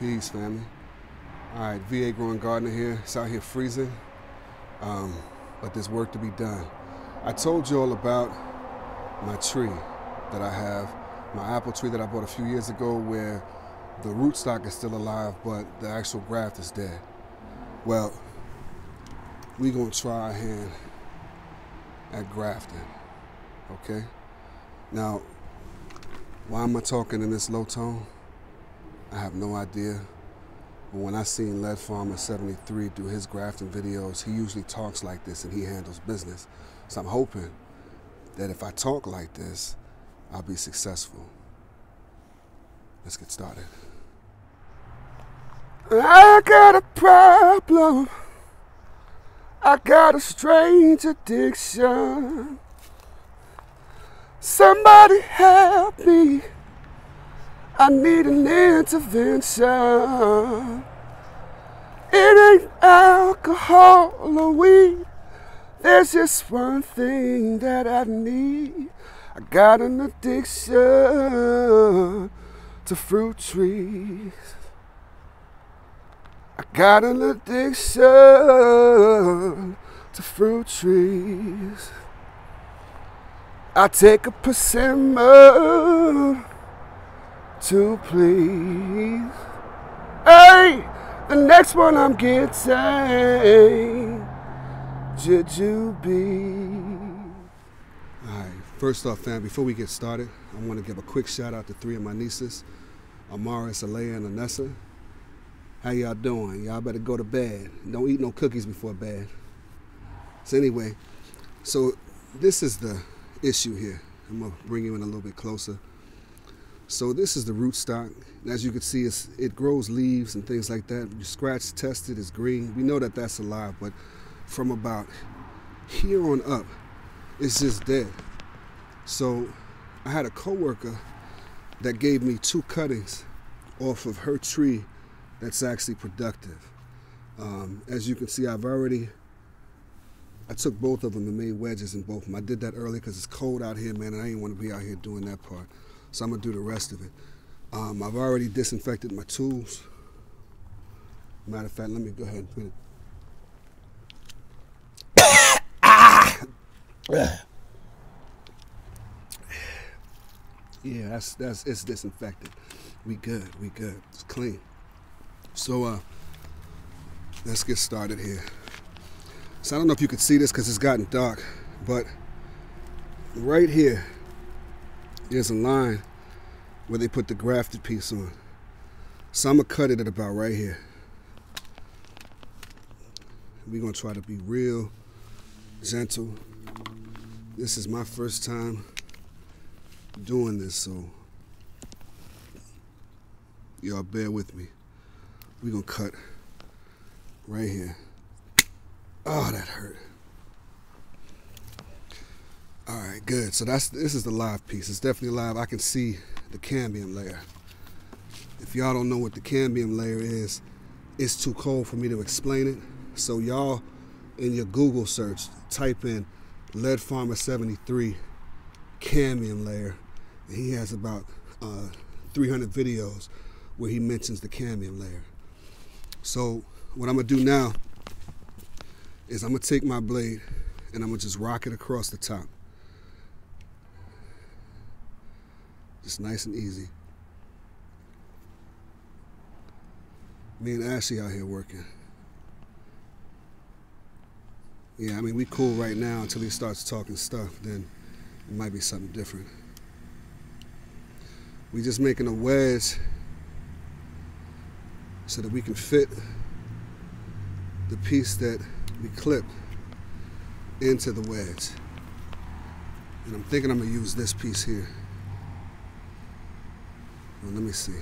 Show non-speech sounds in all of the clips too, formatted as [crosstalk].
Peace, family. All right, VA Growing Gardener here. It's out here freezing, um, but there's work to be done. I told you all about my tree that I have, my apple tree that I bought a few years ago where the rootstock is still alive, but the actual graft is dead. Well, we gonna try our hand at grafting, okay? Now, why am I talking in this low tone? I have no idea. But when I seen Lead Farmer 73 do his grafting videos, he usually talks like this and he handles business. So I'm hoping that if I talk like this, I'll be successful. Let's get started. I got a problem. I got a strange addiction. Somebody help me. I need an intervention. It ain't alcohol or weed. There's just one thing that I need. I got an addiction to fruit trees. I got an addiction to fruit trees. I take a persimmon to please. Hey, the next one I'm getting Jujube. All right, first off, fam, before we get started, I want to give a quick shout out to three of my nieces, Amaris, Alea, and Anessa. How y'all doing? Y'all better go to bed. Don't eat no cookies before bed. So anyway, so this is the issue here. I'm gonna bring you in a little bit closer. So this is the rootstock. As you can see, it grows leaves and things like that. You scratch test it, it's green. We know that that's alive, but from about here on up, it's just dead. So I had a coworker that gave me two cuttings off of her tree that's actually productive. Um, as you can see, I've already, I took both of them and made wedges in both of them. I did that early because it's cold out here, man, and I didn't want to be out here doing that part. So I'm gonna do the rest of it. Um, I've already disinfected my tools. Matter of fact, let me go ahead and put it. [coughs] yeah, that's that's it's disinfected. We good, we good. It's clean. So uh let's get started here. So I don't know if you can see this because it's gotten dark, but right here there's a line where they put the grafted piece on. So I'm gonna cut it at about right here. We're gonna try to be real gentle. This is my first time doing this, so y'all bear with me. We're gonna cut right here. Oh, that hurt. All right, good. So that's this is the live piece. It's definitely live. I can see the cambium layer. If y'all don't know what the cambium layer is, it's too cold for me to explain it. So y'all in your Google search, type in Lead Farmer 73 cambium layer. He has about uh, 300 videos where he mentions the cambium layer. So what I'm gonna do now is I'm gonna take my blade and I'm gonna just rock it across the top. Just nice and easy. Me and Ashley out here working. Yeah, I mean, we cool right now until he starts talking stuff. Then it might be something different. We just making a wedge so that we can fit the piece that we clip into the wedge. And I'm thinking I'm gonna use this piece here. Well, let me see.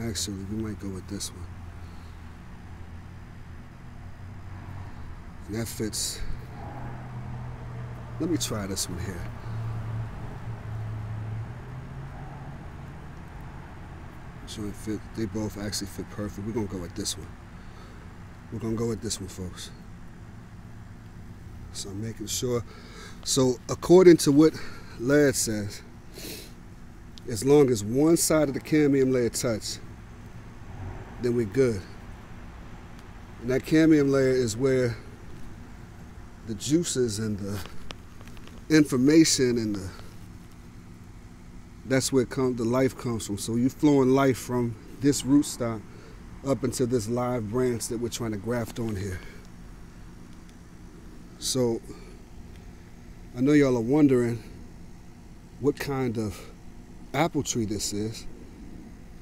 Actually, we might go with this one. And that fits. Let me try this one here. So it fit, they both actually fit perfect. We're gonna go with this one. We're gonna go with this one, folks. So I'm making sure. So according to what Laird says, As long as one side of the cambium layer touch, then we're good. And that cambium layer is where the juices and the information and the that's where come, the life comes from. So you're flowing life from this rootstock up into this live branch that we're trying to graft on here. So I know y'all are wondering what kind of apple tree this is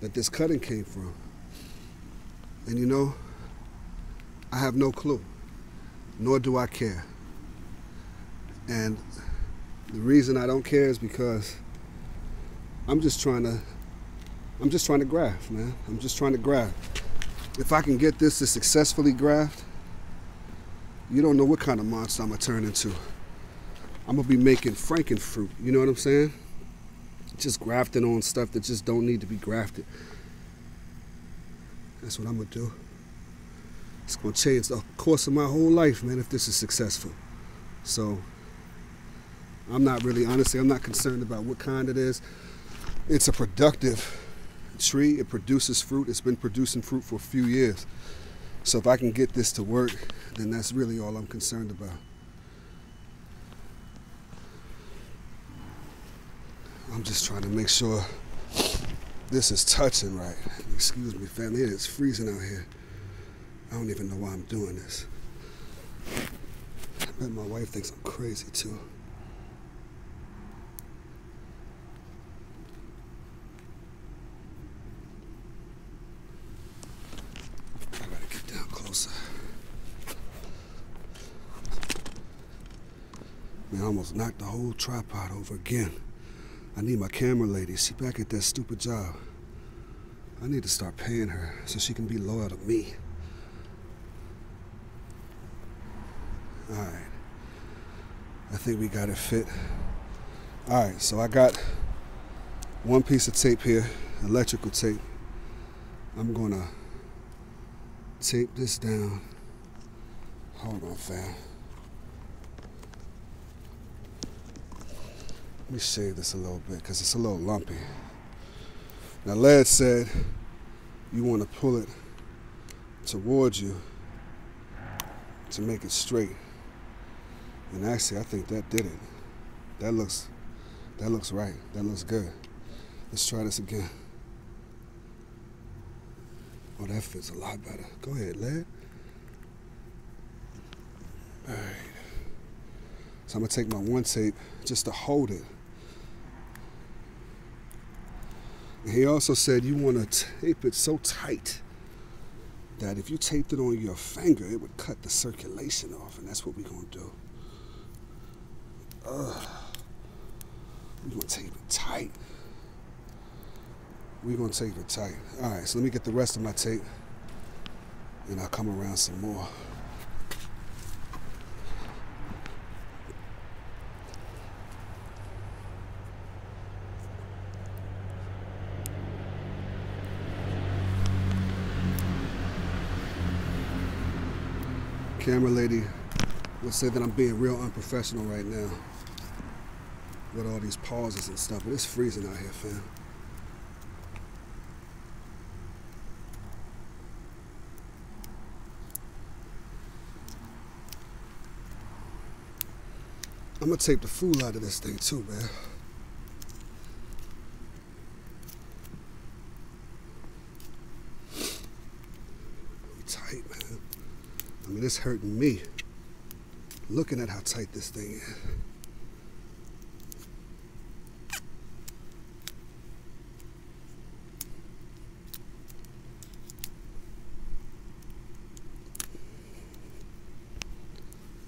that this cutting came from. And you know, I have no clue, nor do I care. And the reason I don't care is because I'm just trying to I'm just trying to graft, man. I'm just trying to graft. If I can get this to successfully graft, you don't know what kind of monster I'm gonna turn into. I'm gonna be making frankenfruit, you know what I'm saying? Just grafting on stuff that just don't need to be grafted. That's what I'm gonna do. It's gonna change the course of my whole life, man, if this is successful. So I'm not really honestly, I'm not concerned about what kind it is. It's a productive tree. It produces fruit. It's been producing fruit for a few years. So if I can get this to work, then that's really all I'm concerned about. I'm just trying to make sure this is touching right. Excuse me, family. It is freezing out here. I don't even know why I'm doing this. I bet my wife thinks I'm crazy too. I gotta get down closer. Man, I almost knocked the whole tripod over again. I need my camera lady. She back at that stupid job. I need to start paying her so she can be loyal to me. All right. I think we got it fit. All right, so I got one piece of tape here, electrical tape. I'm gonna tape this down. Hold on, fam. Let me shave this a little bit because it's a little lumpy. Now, Led said you want to pull it towards you to make it straight. And actually, I think that did it. That looks, that looks right. That looks good. Let's try this again. Oh, that fits a lot better. Go ahead, Led. All right. So I'm gonna take my one tape just to hold it. He also said you want to tape it so tight that if you taped it on your finger, it would cut the circulation off, and that's what we're going to do. Ugh. We're going to tape it tight. We're going to tape it tight. All right, so let me get the rest of my tape, and I'll come around some more. Camera lady would say that I'm being real unprofessional right now with all these pauses and stuff, but it's freezing out here, fam. I'm gonna tape the fool out of this thing too, man. Mean, it's hurting me looking at how tight this thing is.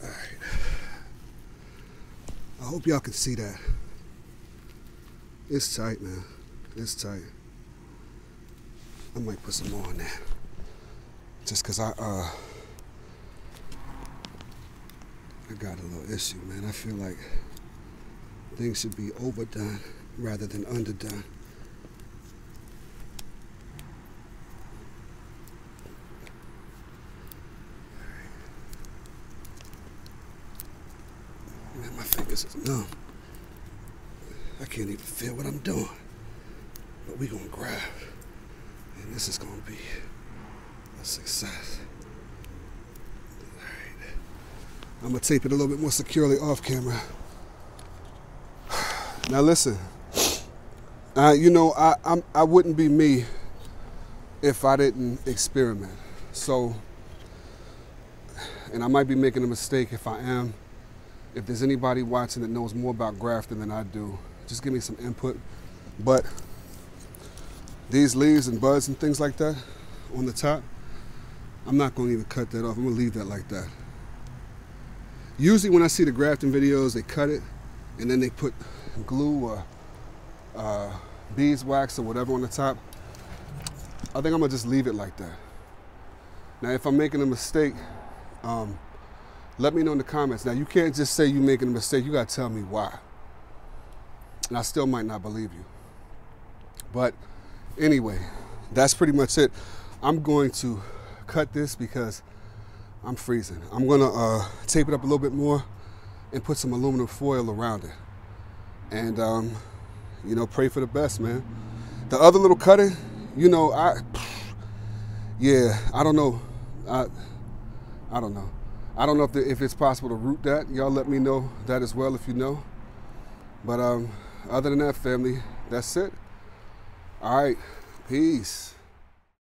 All right. I hope y'all can see that. It's tight, man. It's tight. I might put some more on there. Just cause I uh I got a little issue, man. I feel like things should be overdone rather than underdone. Man, my fingers is numb. I can't even feel what I'm doing. But we gonna grab. And this is gonna be a success. Alright. I'm gonna tape it a little bit more securely off camera. [sighs] Now listen, uh, you know, I, I'm, I wouldn't be me if I didn't experiment. So, and I might be making a mistake if I am. If there's anybody watching that knows more about grafting than I do, just give me some input. But these leaves and buds and things like that on the top, I'm not going to even cut that off. I'm to leave that like that. Usually when I see the grafting videos, they cut it and then they put glue or uh, beeswax or whatever on the top. I think I'm gonna just leave it like that. Now, if I'm making a mistake, um, let me know in the comments. Now, you can't just say you're making a mistake. You gotta tell me why. And I still might not believe you. But anyway, that's pretty much it. I'm going to cut this because I'm freezing. I'm gonna uh, tape it up a little bit more and put some aluminum foil around it. And um, you know, pray for the best, man. The other little cutting, you know, I, [sighs] yeah, I don't know. I, I don't know. I don't know if, the, if it's possible to root that. Y'all let me know that as well if you know. But um, other than that, family, that's it. All right, peace.